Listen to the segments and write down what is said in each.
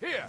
Here!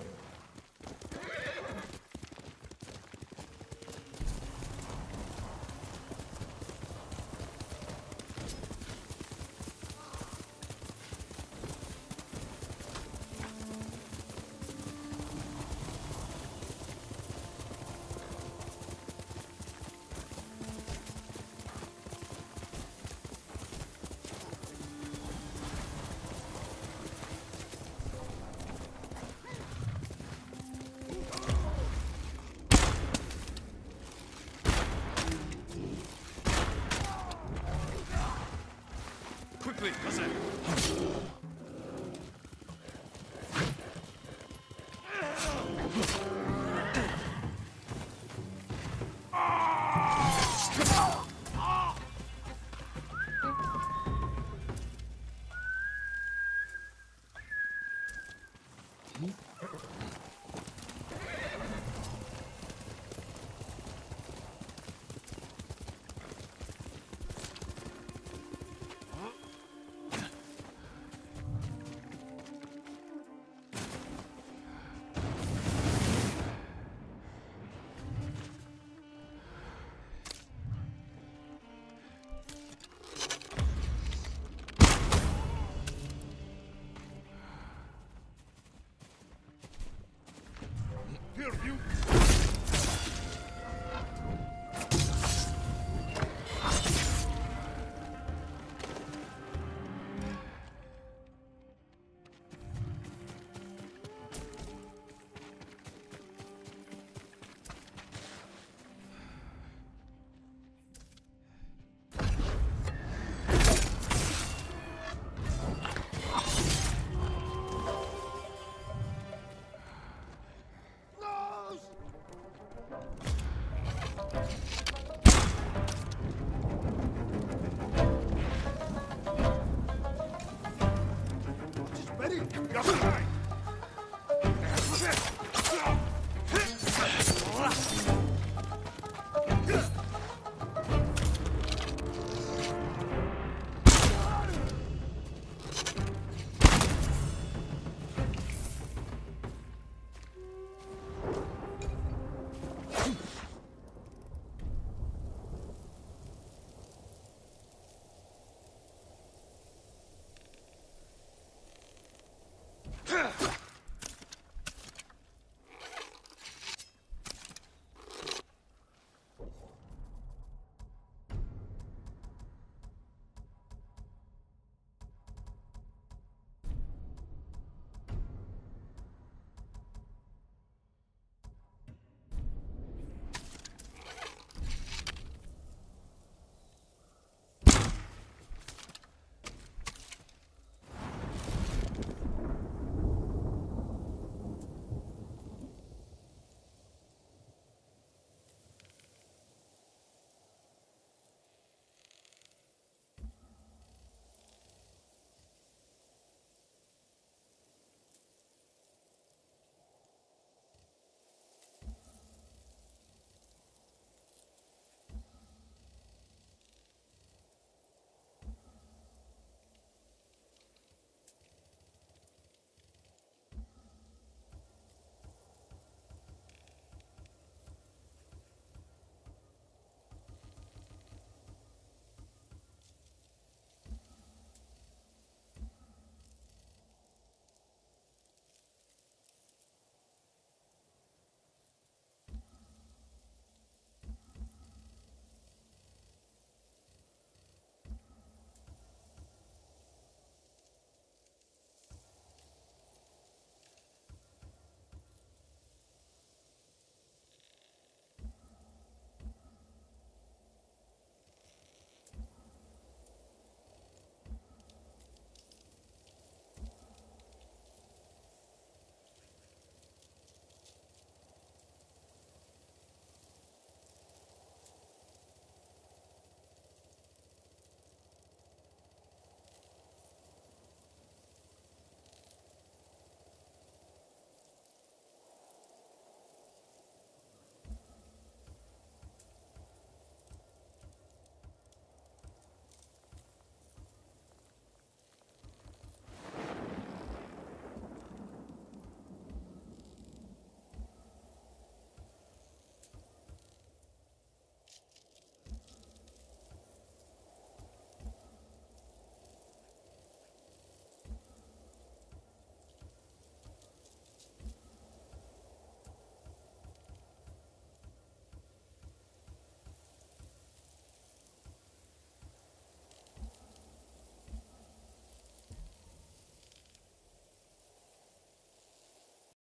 Ready? Got time.